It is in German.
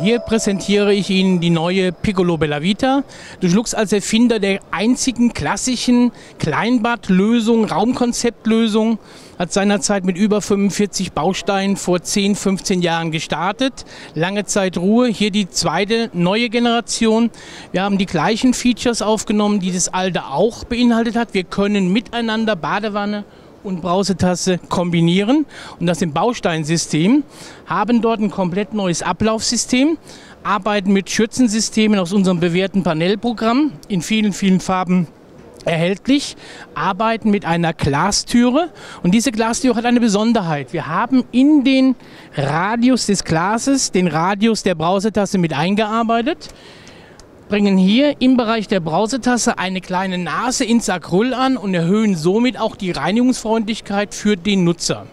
Hier präsentiere ich Ihnen die neue Piccolo Bella Vita. Du schluckst als Erfinder der einzigen klassischen Kleinbadlösung, Raumkonzeptlösung, hat seinerzeit mit über 45 Bausteinen vor 10, 15 Jahren gestartet. Lange Zeit Ruhe. Hier die zweite neue Generation. Wir haben die gleichen Features aufgenommen, die das alte auch beinhaltet hat. Wir können miteinander Badewanne und Brausetasse kombinieren. Und das im Bausteinsystem, haben dort ein komplett neues Ablaufsystem, arbeiten mit Schützensystemen aus unserem bewährten Panelprogramm in vielen, vielen Farben erhältlich, arbeiten mit einer Glastüre. Und diese Glastüre hat eine Besonderheit. Wir haben in den Radius des Glases den Radius der Brausetasse mit eingearbeitet bringen hier im Bereich der Brausetasse eine kleine Nase ins Acryl an und erhöhen somit auch die Reinigungsfreundlichkeit für den Nutzer.